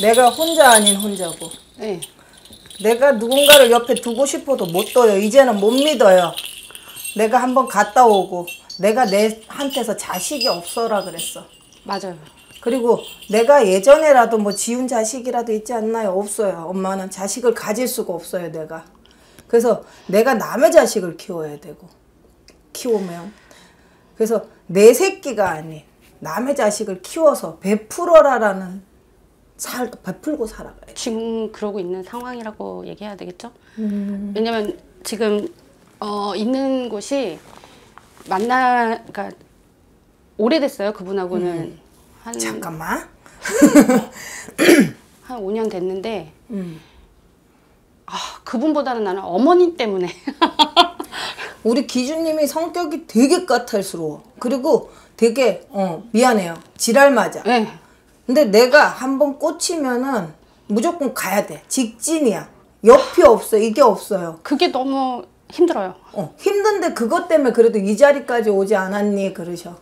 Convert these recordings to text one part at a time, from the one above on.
내가 혼자 아닌 혼자고 네. 내가 누군가를 옆에 두고 싶어도 못 둬요. 이제는 못 믿어요. 내가 한번 갔다 오고 내가 내한테서 자식이 없어라 그랬어. 맞아요. 그리고 내가 예전에라도 뭐 지운 자식이라도 있지 않나요? 없어요. 엄마는 자식을 가질 수가 없어요, 내가. 그래서 내가 남의 자식을 키워야 되고 키우면 그래서 내 새끼가 아닌 남의 자식을 키워서 베풀어라라는 살 베풀고 살아가요. 지금 그러고 있는 상황이라고 얘기해야 되겠죠? 왜냐면 지금 어, 있는 곳이 만나 그러니까 오래됐어요 그분하고는 한, 잠깐만. 한 5년 됐는데 음. 아, 그분보다는 나는 어머니 때문에 우리 기준님이 성격이 되게 까탈스러워. 그리고 되게 어 미안해요. 지랄 맞아. 네. 근데 내가 한번 꽂히면은 무조건 가야 돼. 직진이야. 옆이 없어. 이게 없어요. 그게 너무 힘들어요. 어, 힘든데 그것 때문에 그래도 이 자리까지 오지 않았니? 그러셔.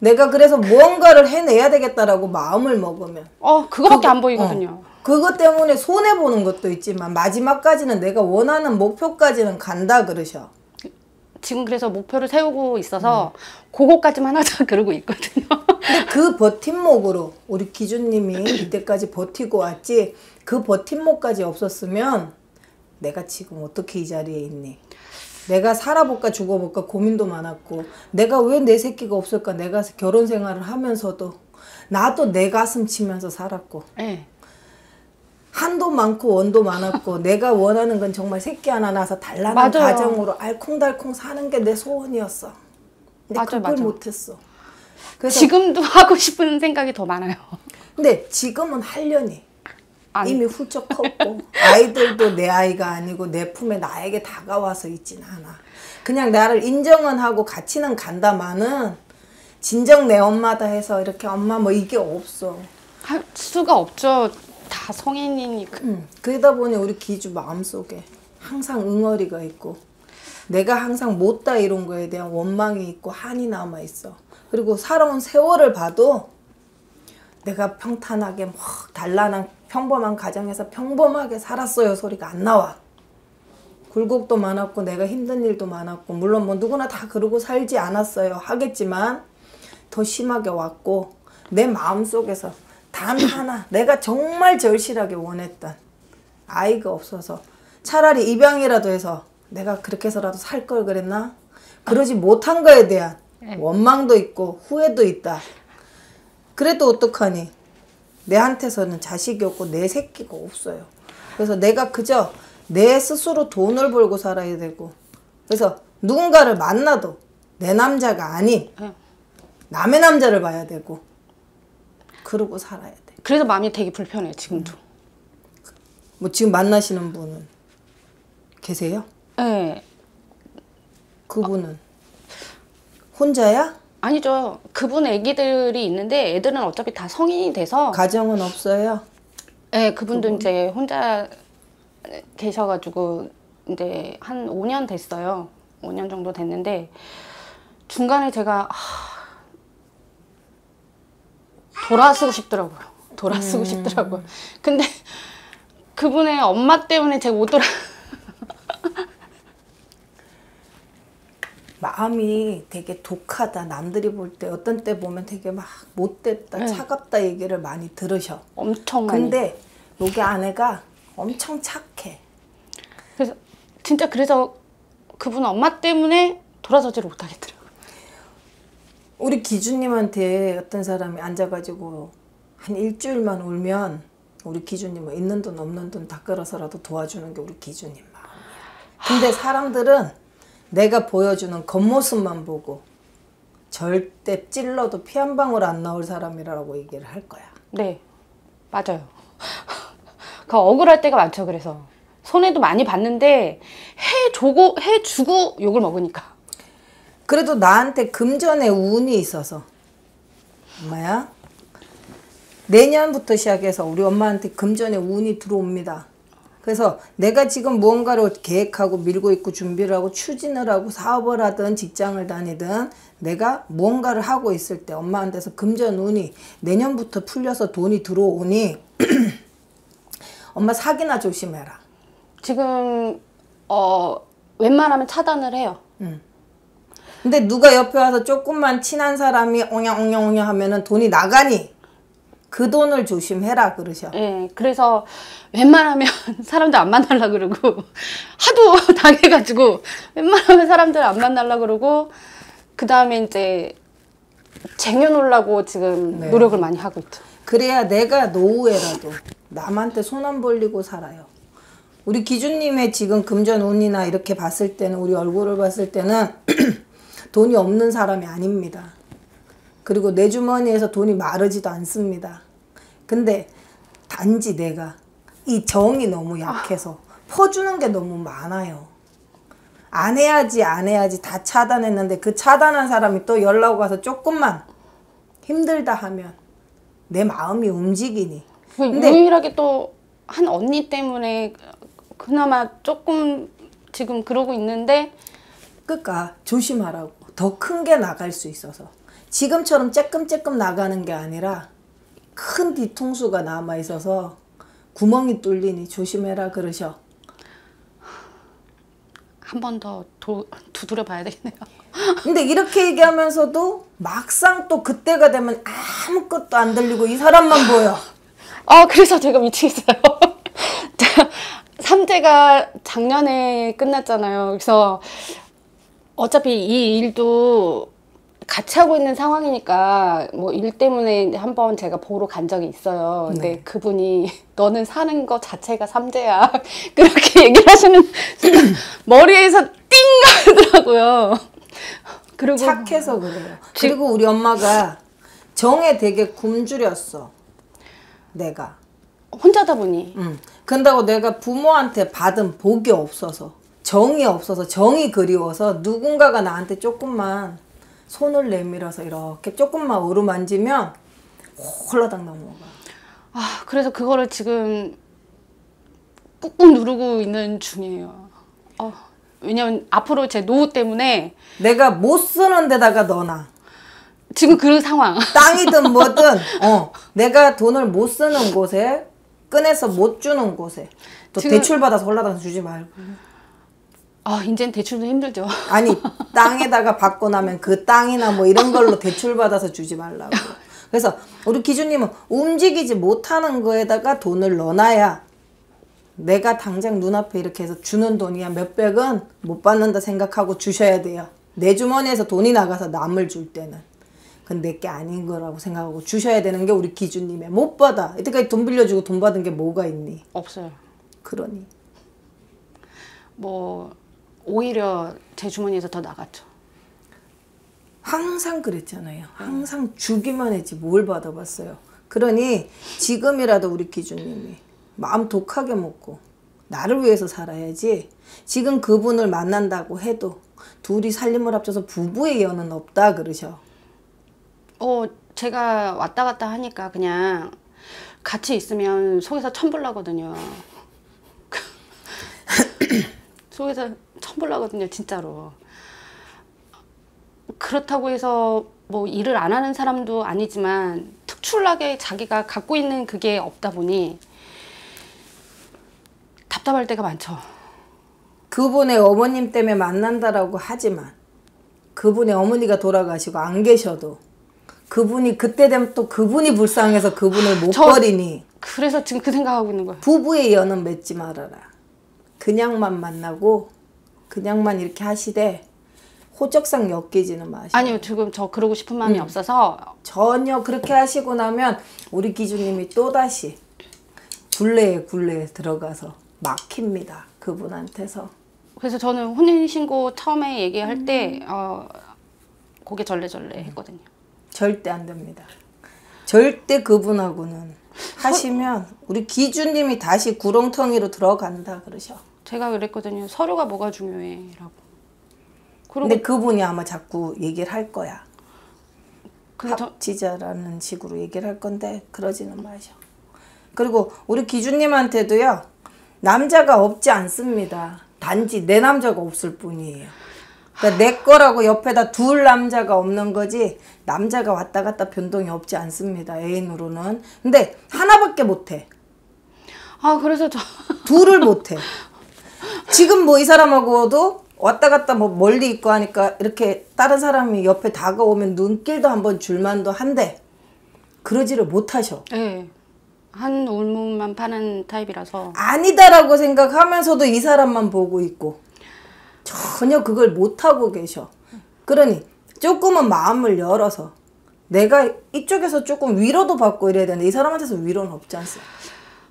내가 그래서 무언가를 해내야 되겠다라고 마음을 먹으면. 어 그거밖에 안 어, 보이거든요. 그것 때문에 손해보는 것도 있지만 마지막까지는 내가 원하는 목표까지는 간다 그러셔. 지금 그래서 목표를 세우고 있어서 그거까지만 하자 그러고 있거든요. 근데 그 버팀목으로 우리 기준님이 이때까지 버티고 왔지 그 버팀목까지 없었으면 내가 지금 어떻게 이 자리에 있니? 내가 살아볼까 죽어볼까 고민도 많았고 내가 왜 내 새끼가 없을까 내가 결혼 생활을 하면서도 나도 내 가슴 치면서 살았고 네. 한도 많고 원도 많았고 내가 원하는 건 정말 새끼 하나 낳아서 단란한 맞아요. 가정으로 알콩달콩 사는 게 내 소원이었어. 근데 맞아, 그걸 맞아. 못했어. 그래서 지금도 하고 싶은 생각이 더 많아요. 근데 지금은 하려니 안- 이미 훌쩍 컸고 아이들도 내 아이가 아니고 내 품에 나에게 다가와서 있진 않아. 그냥 나를 인정은 하고 같이는 간다마는 진정 내 엄마다 해서 이렇게 엄마 뭐 이게 없어. 할 수가 없죠. 다 성인이니까. 음, 그러다 보니 우리 기주 마음속에 항상 응어리가 있고 내가 항상 못다 이런 거에 대한 원망이 있고 한이 남아 있어. 그리고 살아온 세월을 봐도 내가 평탄하게 뭐 단란한 평범한 가정에서 평범하게 살았어요 소리가 안 나와. 굴곡도 많았고 내가 힘든 일도 많았고 물론 뭐 누구나 다 그러고 살지 않았어요 하겠지만 더 심하게 왔고 내 마음속에서 단 하나 내가 정말 절실하게 원했던 아이가 없어서 차라리 입양이라도 해서 내가 그렇게 해서라도 살 걸 그랬나? 그러지 못한 거에 대한 원망도 있고 후회도 있다. 그래도 어떡하니? 내한테서는 자식이 없고 내 새끼가 없어요. 그래서 내가 그저 내 스스로 돈을 벌고 살아야 되고 그래서 누군가를 만나도 내 남자가 아닌 응. 남의 남자를 봐야 되고 그러고 살아야 돼. 그래서 마음이 되게 불편해요. 지금도. 뭐 지금 만나시는 분은 계세요? 네. 그분은 혼자야? 아니죠. 그분 애기들이 있는데 애들은 어차피 다 성인이 돼서 가정은 없어요? 네, 그분도 이제 혼자 계셔가지고 이제 한 5년 됐어요. 5년 정도 됐는데 중간에 제가 하, 돌아서고 싶더라고요. 돌아서고 싶더라고요. 근데 그분의 엄마 때문에 제가 못 돌아. 마음이 되게 독하다. 남들이 볼 때 어떤 때 보면 되게 막 못됐다, 네. 차갑다 얘기를 많이 들으셔. 엄청 많이. 근데 여기 아내가 엄청 착해. 그래서 진짜 그래서 그분 엄마 때문에 돌아서지를 못하겠더라고요. 우리 기주님한테 어떤 사람이 앉아가지고 한 일주일만 울면 우리 기주님은 있는 돈 없는 돈 다 끌어서라도 도와주는 게 우리 기주님 마음이야. 근데 사람들은 내가 보여주는 겉모습만 보고 절대 찔러도 피 한 방울 안 나올 사람이라고 얘기를 할 거야. 네, 맞아요. 그 억울할 때가 많죠. 그래서 손해도 많이 봤는데 해주고 해주고 욕을 먹으니까. 그래도 나한테 금전에 운이 있어서 엄마야 내년부터 시작해서 우리 엄마한테 금전에 운이 들어옵니다. 그래서 내가 지금 무언가를 계획하고 밀고 있고 준비를 하고 추진을 하고 사업을 하든 직장을 다니든 내가 무언가를 하고 있을 때 엄마한테서 금전 운이 내년부터 풀려서 돈이 들어오니 엄마 사기나 조심해라. 지금 어 웬만하면 차단을 해요. 근데 누가 옆에 와서 조금만 친한 사람이 옹냥옹냥옹냥 하면은 돈이 나가니 그 돈을 조심해라 그러셔. 예, 그래서 웬만하면 사람들 안 만나려 그러고 하도 당해가지고 웬만하면 사람들 안 만나려 그러고 그 다음에 이제 쟁여놓으려고 지금 네. 노력을 많이 하고 있죠. 그래야 내가 노후에라도 남한테 손 안 벌리고 살아요. 우리 기준님의 지금 금전 운이나 이렇게 봤을 때는 우리 얼굴을 봤을 때는 돈이 없는 사람이 아닙니다. 그리고 내 주머니에서 돈이 마르지도 않습니다. 근데 단지 내가 이 정이 너무 약해서 퍼주는 게 너무 많아요. 안 해야지 안 해야지 다 차단했는데 그 차단한 사람이 또 연락 와서 조금만 힘들다 하면 내 마음이 움직이니. 근데 유일하게 또 한 언니 때문에 그나마 조금 지금 그러고 있는데 그니까 조심하라고. 더 큰 게 나갈 수 있어서. 지금처럼 쬐끔쬐끔 나가는 게 아니라 큰 뒤통수가 남아 있어서 구멍이 뚫리니 조심해라 그러셔. 한 번 더 두드려 봐야 되겠네요. 근데 이렇게 얘기하면서도 막상 또 그때가 되면 아무것도 안 들리고 이 사람만 보여. 아, 그래서 제가 미치겠어요. 삼재가 작년에 끝났잖아요. 그래서 어차피 이 일도 같이 하고 있는 상황이니까 뭐 일 때문에 한번 제가 보러 간 적이 있어요. 근데 네. 그분이 너는 사는 거 자체가 삼재야. 그렇게 얘기를 하시는 머리에서 띵 하더라고요. 그리고 착해서 그래요. 그리고 우리 엄마가 정에 되게 굶주렸어. 내가. 혼자다 보니 응. 근다고 내가 부모한테 받은 복이 없어서 정이 없어서 정이 그리워서 누군가가 나한테 조금만 손을 내밀어서 이렇게 조금만 어루만지면 홀라당 넘어가. 아, 그래서 그거를 지금 꾹꾹 누르고 있는 중이에요. 어, 왜냐면 앞으로 제 노후 때문에 내가 못 쓰는 데다가 넣어놔. 지금 그 상황. 땅이든 뭐든 어 내가 돈을 못 쓰는 곳에 꺼내서 못 주는 곳에 또 지금- 대출 받아서 홀라당 주지 말고 아, 이젠 대출도 힘들죠. 아니 땅에다가 받고 나면 그 땅이나 뭐 이런 걸로 대출 받아서 주지 말라고. 그래서 우리 기준님은 움직이지 못하는 거에다가 돈을 넣어놔야 내가 당장 눈앞에 이렇게 해서 주는 돈이야. 몇백은 못 받는다 생각하고 주셔야 돼요. 내 주머니에서 돈이 나가서 남을 줄 때는. 그건 내게 아닌 거라고 생각하고 주셔야 되는 게 우리 기준님의 못 받아. 이때까지 돈 빌려주고 돈 받은 게 뭐가 있니? 없어요. 그러니. 뭐 오히려 제 주머니에서 더 나갔죠. 항상 그랬잖아요. 항상 주기만 했지 뭘 받아봤어요. 그러니 지금이라도 우리 기준님이 마음 독하게 먹고 나를 위해서 살아야지. 지금 그분을 만난다고 해도 둘이 살림을 합쳐서 부부의 연은 없다 그러셔. 어, 제가 왔다 갔다 하니까 그냥 같이 있으면 속에서 천불 나거든요. 속에서 천불 나거든요, 진짜로. 그렇다고 해서 뭐 일을 안 하는 사람도 아니지만 특출나게 자기가 갖고 있는 그게 없다 보니 답답할 때가 많죠. 그분의 어머님 때문에 만난다라고 하지만 그분의 어머니가 돌아가시고 안 계셔도 그분이 그때 되면 또 그분이 불쌍해서 그분을 못 저- 버리니 그래서 지금 그 생각하고 있는 거예요. 부부의 연은 맺지 말아라. 그냥만 만나고 그냥만 이렇게 하시되 호적상 엮이지는 마시고 아니요, 지금 저 그러고 싶은 마음이 없어서 전혀 그렇게 하시고 나면 우리 기주님이 또다시 굴레에 굴레에 들어가서 막힙니다. 그분한테서. 그래서 저는 혼인신고 처음에 얘기할 때 어, 고개 절레절레 했거든요. 절대 안 됩니다. 절대 그분하고는 하시면 우리 기주님이 다시 구렁텅이로 들어간다 그러셔. 제가 그랬거든요. 서류가 뭐가 중요해라고. 근데 그분이 아마 자꾸 얘기를 할 거야. 합지자라는 식으로 얘기를 할 건데 그러지는 마셔. 그리고 우리 기준님한테도요 남자가 없지 않습니다. 단지 내 남자가 없을 뿐이에요. 그러니까 내 거라고 옆에다 둘 남자가 없는 거지 남자가 왔다 갔다 변동이 없지 않습니다 애인으로는 근데 하나밖에 못해 아 그래서 저 둘을 못해 지금 뭐 이 사람하고도 왔다 갔다 뭐 멀리 있고 하니까 이렇게 다른 사람이 옆에 다가오면 눈길도 한번 줄만도 한데 그러지를 못하셔 예. 한 울문만 파는 타입이라서 아니다라고 생각하면서도 이 사람만 보고 있고 전혀 그걸 못하고 계셔. 그러니 조금은 마음을 열어서 내가 이쪽에서 조금 위로도 받고 이래야 되는데 이 사람한테서 위로는 없지 않습니까?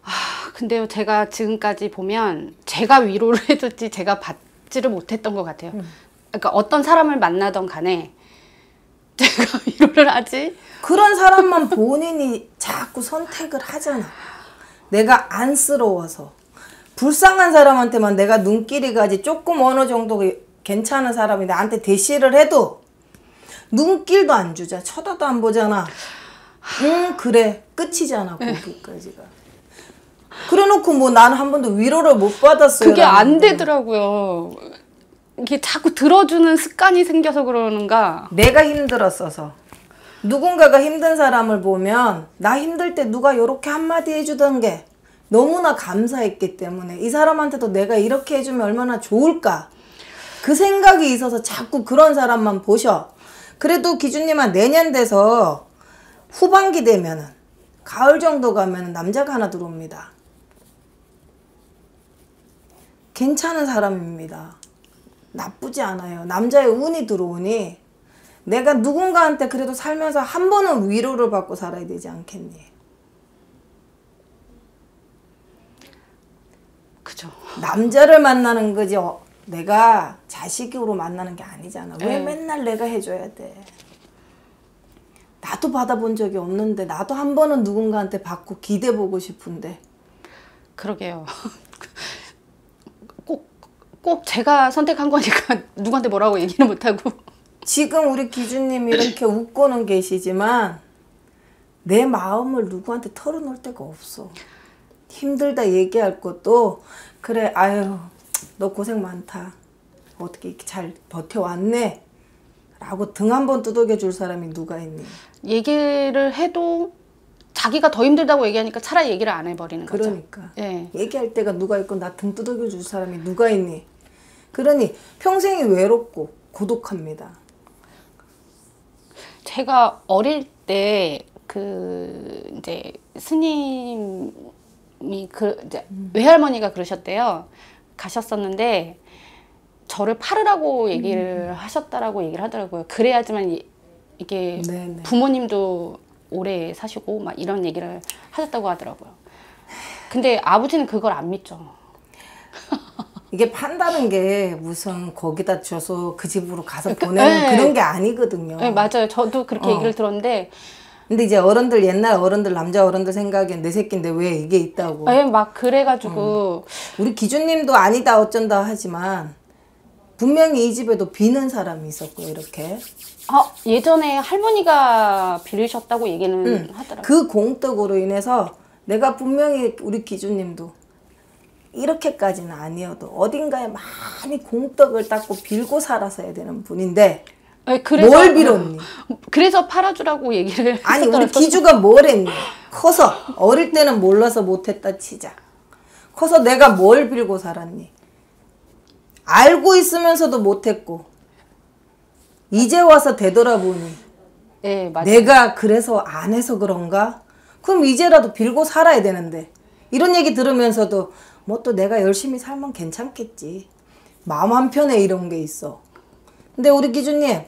아, 근데요 제가 지금까지 보면 제가 위로를 해줬지 제가 받지를 못했던 것 같아요. 그러니까 어떤 사람을 만나던 간에 제가 위로를 하지 그런 사람만 본인이 자꾸 선택을 하잖아. 내가 안쓰러워서. 불쌍한 사람한테만 내가 눈길이 가지 조금 어느 정도 괜찮은 사람이 나한테 대시를 해도 눈길도 안 주자. 쳐다도 안 보잖아. 응, 그래. 끝이잖아, 거기까지가. 그래 놓고 뭐 나는 한 번도 위로를 못 받았어요. 그게 안 되더라고요. 이게 자꾸 들어주는 습관이 생겨서 그러는가. 내가 힘들었어서 누군가가 힘든 사람을 보면 나 힘들 때 누가 이렇게 한마디 해주던 게 너무나 감사했기 때문에 이 사람한테도 내가 이렇게 해주면 얼마나 좋을까 그 생각이 있어서 자꾸 그런 사람만 보셔 그래도 기준님아 내년 돼서 후반기 되면은 가을 정도 가면은 남자가 하나 들어옵니다 괜찮은 사람입니다 나쁘지 않아요. 남자의 운이 들어오니 내가 누군가한테 그래도 살면서 한 번은 위로를 받고 살아야 되지 않겠니? 그죠. 남자를 만나는 거지 어, 내가 자식으로 만나는 게 아니잖아. 왜 네. 맨날 내가 해줘야 돼? 나도 받아본 적이 없는데 나도 한 번은 누군가한테 받고 기대보고 싶은데 그러게요. 꼭, 꼭 제가 선택한 거니까 누구한테 뭐라고 얘기는 못하고. 지금 우리 기준님이 이렇게 웃고는 계시지만 내 마음을 누구한테 털어놓을 데가 없어. 힘들다 얘기할 것도 그래 아유 너 고생 많다. 어떻게 이렇게 잘 버텨왔네. 라고 등 한 번 두들겨 줄 사람이 누가 있니? 얘기를 해도 자기가 더 힘들다고 얘기하니까 차라리 얘기를 안 해버리는 거죠. 그러니까 예. 얘기할 때가 누가 있고 나 등 두들겨 줄 사람이 누가 있니? 그러니 평생이 외롭고 고독합니다. 제가 어릴 때 그 이제 스님이 그 이제 외할머니가 그러셨대요. 가셨었는데 저를 팔으라고 얘기를 하셨다라고 얘기를 하더라고요. 그래야지만 이, 네네. 부모님도 오래 사시고 막 이런 얘기를 하셨다고 하더라고요. 근데 아버지는 그걸 안 믿죠. 이게 판다는 게 무슨 거기다 줘서 그 집으로 가서 그러니까, 보내는 네. 그런 게 아니거든요. 네, 맞아요. 저도 그렇게 어. 얘기를 들었는데 근데 이제 어른들 옛날 어른들 남자 어른들 생각엔 내 새끼인데 왜 이게 있다고. 예, 막 그래가지고 우리 기준님도 아니다 어쩐다 하지만 분명히 이 집에도 비는 사람이 있었고 이렇게 아, 예전에 할머니가 빌리셨다고 얘기는 하더라고요. 그 공덕으로 인해서 내가 분명히 우리 기준님도 이렇게까지는 아니어도 어딘가에 많이 공덕을 닦고 빌고 살아서야 되는 분인데 네, 그래서 뭘 빌었니? 그래서 팔아주라고 얘기를 아니 우리. 기주가 뭘 했니? 커서 어릴 때는 몰라서 못했다 치자. 커서 내가 뭘 빌고 살았니? 알고 있으면서도 못했고 이제 와서 되돌아보니 네, 맞아요. 내가 그래서 안 해서 그런가? 그럼 이제라도 빌고 살아야 되는데 이런 얘기 들으면서도 뭐 또 내가 열심히 살면 괜찮겠지. 마음 한편에 이런 게 있어. 근데 우리 기준님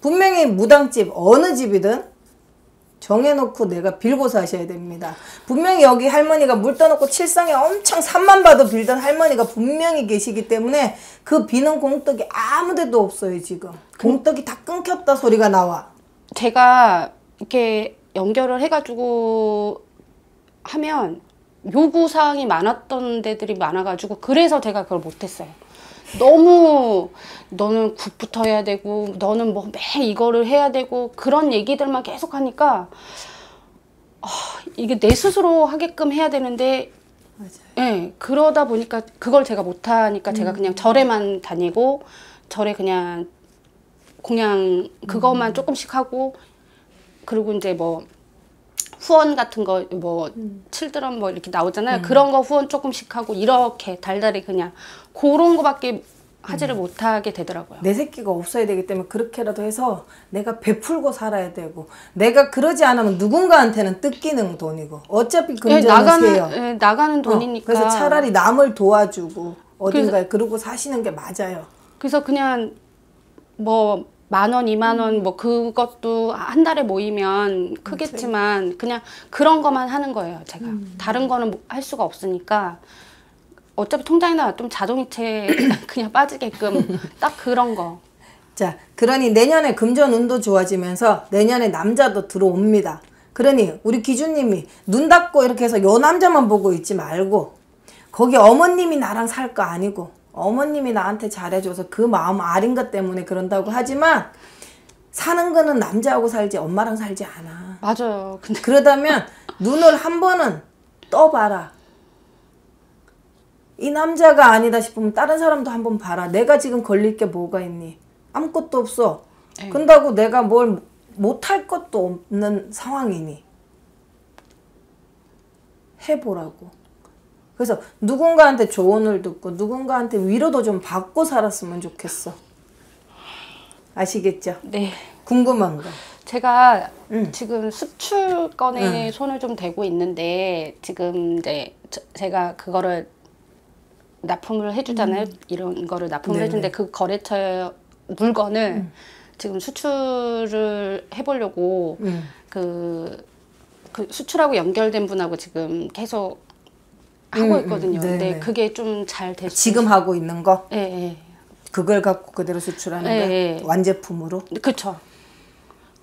분명히 무당집 어느 집이든 정해놓고 내가 빌고 사셔야 됩니다. 분명히 여기 할머니가 물 떠놓고 칠성에 엄청 산만 봐도 빌던 할머니가 분명히 계시기 때문에 그 비는 공덕이 아무 데도 없어요 지금. 공덕이 다 끊겼다 소리가 나와. 제가 이렇게 연결을 해가지고 하면 요구 사항이 많았던 데들이 많아가지고 그래서 제가 그걸 못했어요. 너무 너는 국부터 해야 되고 너는 뭐 매 이거를 해야 되고 그런 얘기들만 계속 하니까 아, 이게 내 스스로 하게끔 해야 되는데 맞아요. 예, 그러다 보니까 그걸 제가 못하니까 제가 그냥 절에만 다니고 절에 그냥 그냥 그것만 조금씩 하고 그리고 이제 뭐 후원 같은 거 뭐 칠드런 뭐 이렇게 나오잖아요. 그런 거 후원 조금씩 하고 이렇게 달달이 그냥 그런 거밖에 하지를 못하게 되더라고요. 내 새끼가 없어야 되기 때문에 그렇게라도 해서 내가 베풀고 살아야 되고 내가 그러지 않으면 누군가한테는 뜯기는 돈이고 어차피 예, 금전은 나가는 세요. 예, 나가는 어, 돈이니까. 그래서 차라리 남을 도와주고 어딘가에 그러고 사시는 게 맞아요. 그래서 그냥 뭐 만 원, 이만 원, 뭐 그것도 한 달에 모이면 크겠지만 그냥 그런 것만 하는 거예요, 제가. 다른 거는 뭐할 수가 없으니까 어차피 통장에 나왔던 자동이체 그냥 빠지게끔 딱 그런 거. 자, 그러니 내년에 금전 운도 좋아지면서 내년에 남자도 들어옵니다. 그러니 우리 기준님이 눈 닫고 이렇게 해서 요 남자만 보고 있지 말고 거기 어머님이 나랑 살 거 아니고 어머님이 나한테 잘해줘서 그 마음 아린 것 때문에 그런다고 하지만 사는 거는 남자하고 살지 엄마랑 살지 않아. 맞아요. 근데 그러다면 눈을 한 번은 떠봐라. 이 남자가 아니다 싶으면 다른 사람도 한 번 봐라. 내가 지금 걸릴 게 뭐가 있니? 아무것도 없어. 네. 근다고 내가 뭘 못할 것도 없는 상황이니. 해보라고. 그래서 누군가한테 조언을 듣고 누군가한테 위로도 좀 받고 살았으면 좋겠어. 아시겠죠? 네. 궁금한 거. 제가 응. 지금 수출건에 손을 좀 대고 있는데 지금 이제 저- 제가 그거를 납품을 해주잖아요. 이런 거를 납품을. 해주는데 그 거래처 물건을 지금 수출을 해보려고 음. 그, 그 수출하고 연결된 분하고 지금 계속 하고 음, 음. 있거든요. 근데 그게 좀 잘 됐어요. 지금 하고 있는 거 예, 예. 그걸 갖고 그대로 수출하는 예, 예. 완제품으로 그쵸.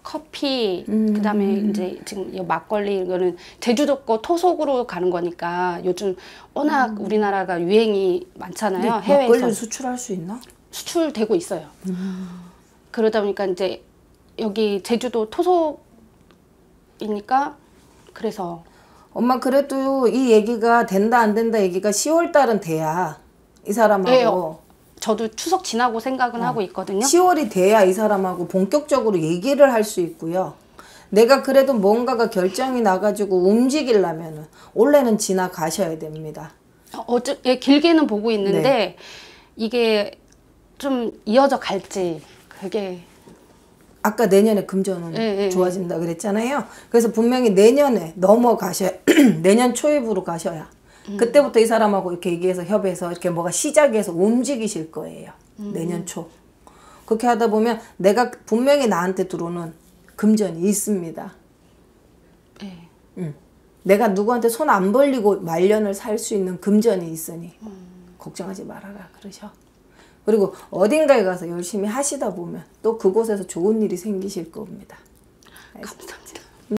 커피, 음. 그다음에 이제 지금 이 막걸리 이거는 제주도 거 토속으로 가는 거니까 요즘 워낙 우리나라가 유행이 많잖아요. 음. 해외에서 막걸리를 수출할 수 있나? 수출되고 있어요. 음. 그러다 보니까 이제 여기 제주도 토속이니까 그래서 엄마 그래도 이 얘기가 된다 안 된다 얘기가 10월 달은 돼야 이 사람하고 예, 어. 저도 추석 지나고 생각은 어. 하고 있거든요. 10월이 돼야 이 사람하고 본격적으로 얘기를 할 수 있고요. 내가 그래도 뭔가가 결정이 나가지고 움직이려면은 올해는 지나가셔야 됩니다. 어째 예, 길게는 보고 있는데 네. 이게 좀 이어져 갈지 그게 아까 내년에 금전은 예, 예, 좋아진다 그랬잖아요. 그래서 분명히 내년에 넘어가셔야 내년 초입으로 가셔야 음. 그때부터 이 사람하고 이렇게 얘기해서 협의해서 이렇게 뭐가 시작해서 움직이실 거예요. 음. 내년 초. 그렇게 하다 보면 내가 분명히 나한테 들어오는 금전이 있습니다. 예. 응. 내가 누구한테 손 안 벌리고 말년을 살 수 있는 금전이 있으니 걱정하지 말아라 그러셔. 그리고 어딘가에 가서 열심히 하시다 보면 또 그곳에서 좋은 일이 생기실 겁니다. 감사합니다.